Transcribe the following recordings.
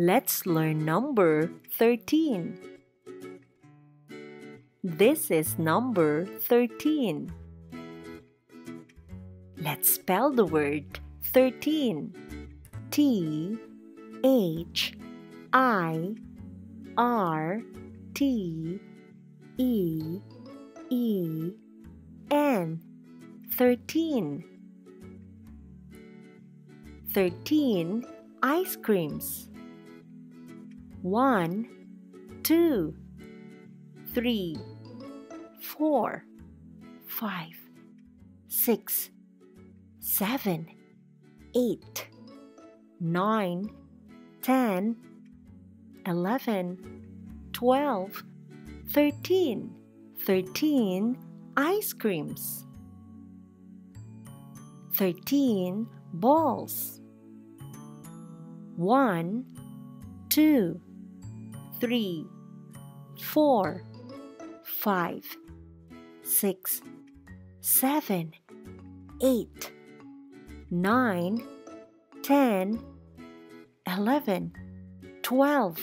Let's learn number 13. This is number 13. Let's spell the word 13. T H I R T E E N 13 13 ice creams one, two, three, four, five, six, seven, eight, nine, ten, eleven, twelve, thirteen, thirteen ice creams, thirteen balls. One, two, three, four, five, six, seven, eight, nine, ten, eleven, twelve,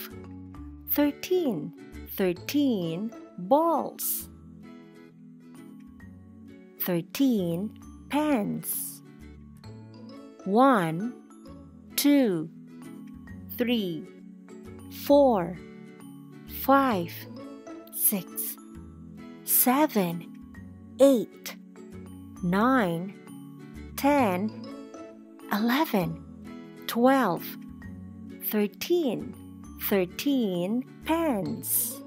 thirteen, thirteen balls, thirteen pens. One, two, three, four five, six, seven, eight, nine, ten, eleven, twelve, thirteen, thirteen pens,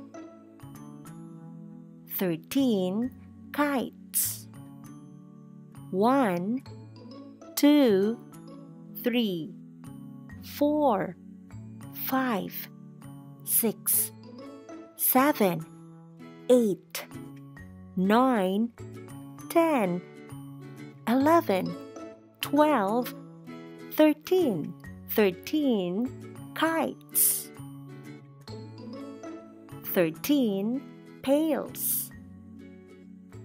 thirteen kites. One, two, three, four, five, six seven, eight, nine, ten, eleven, twelve, thirteen, thirteen kites, thirteen pails.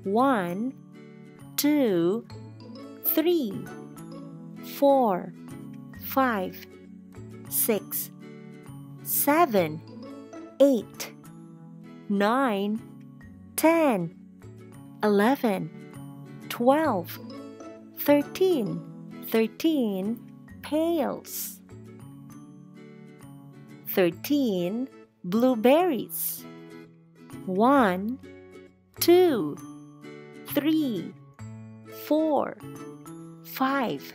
One, two, three, four, five, six, seven, eight nine, ten, eleven, twelve, thirteen, thirteen pails, thirteen blueberries. One, two, three, four, five,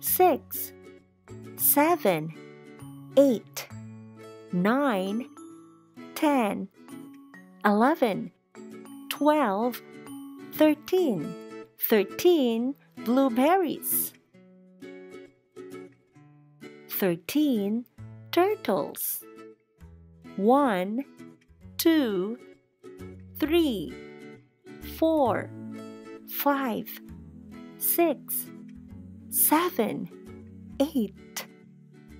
six, seven, eight, nine, ten, eleven, twelve, thirteen, thirteen blueberries, thirteen turtles. One, two, three, four, five, six, seven, eight,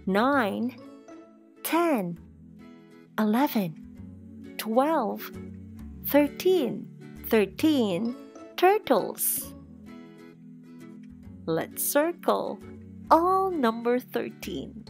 nine, ten, eleven. 12, 13, 13 turtles. Let's circle all number 13.